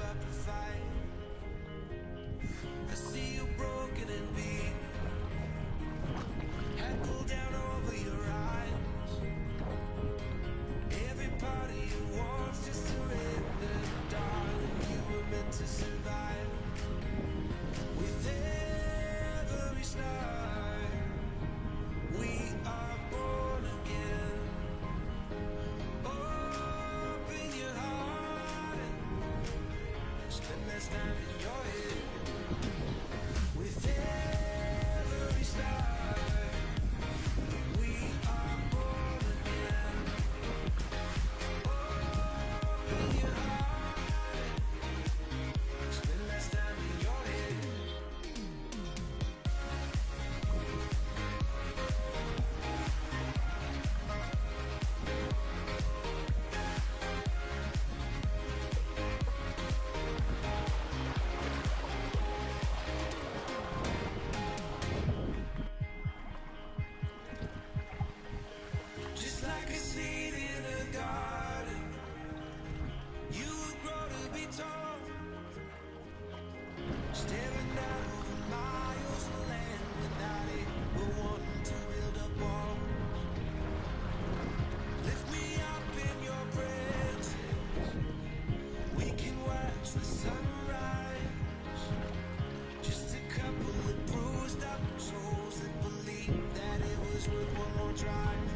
up fight. I see you broken and beaten. try.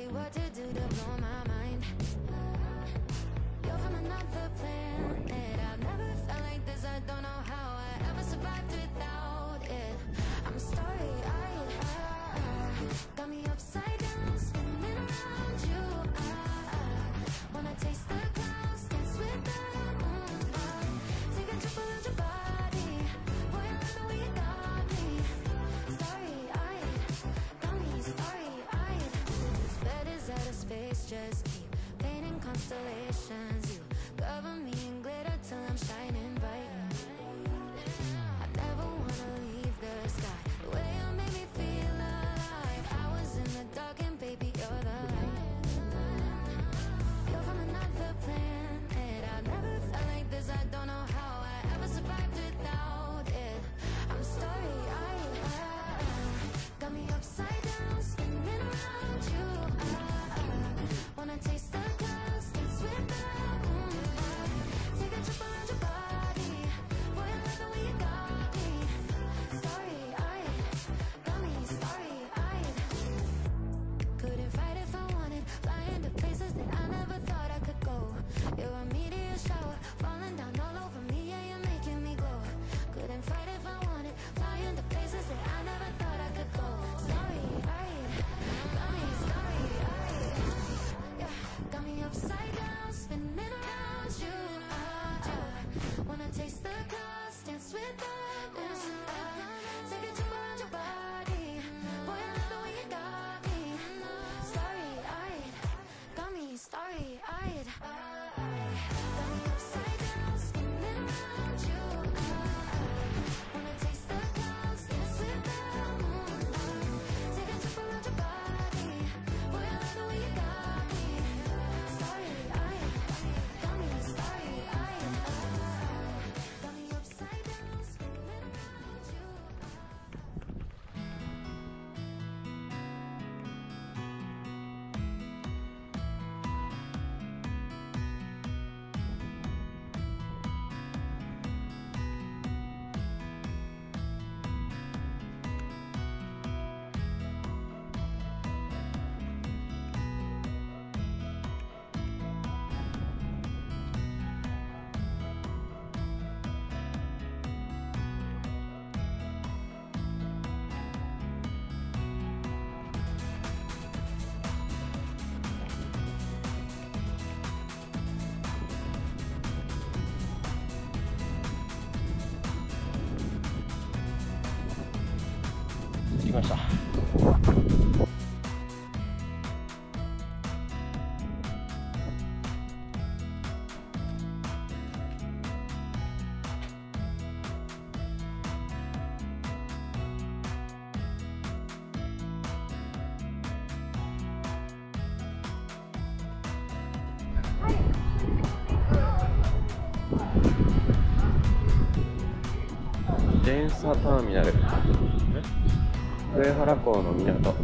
exactly what to do to blow my 電車ターミナル。上原港の港。あ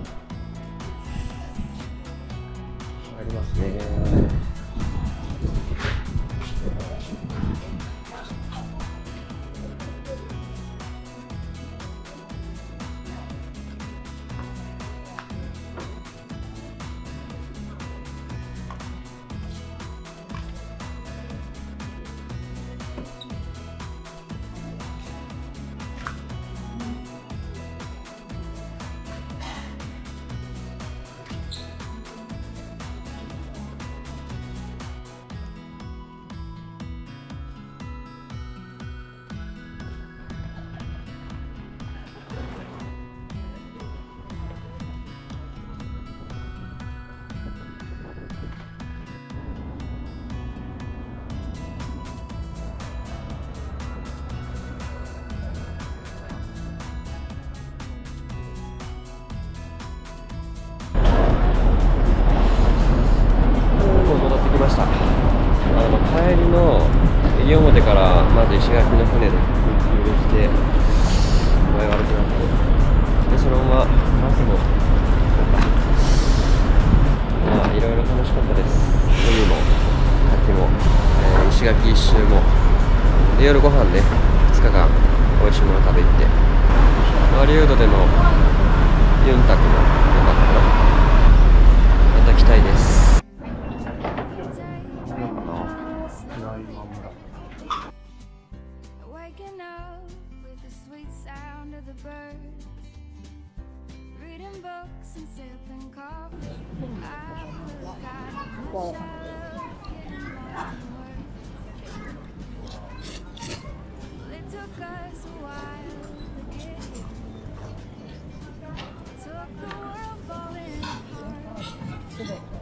りますね。ままあいろいろ楽しかったです海も滝も、えー石垣一周もで夜ご飯ね。2日間美味しいもの食べ行ってマリウドでのユンタクも良かったなまた来たいです。な reading books and sipping coffee. I would It took us a while to get here. Took the world falling apart.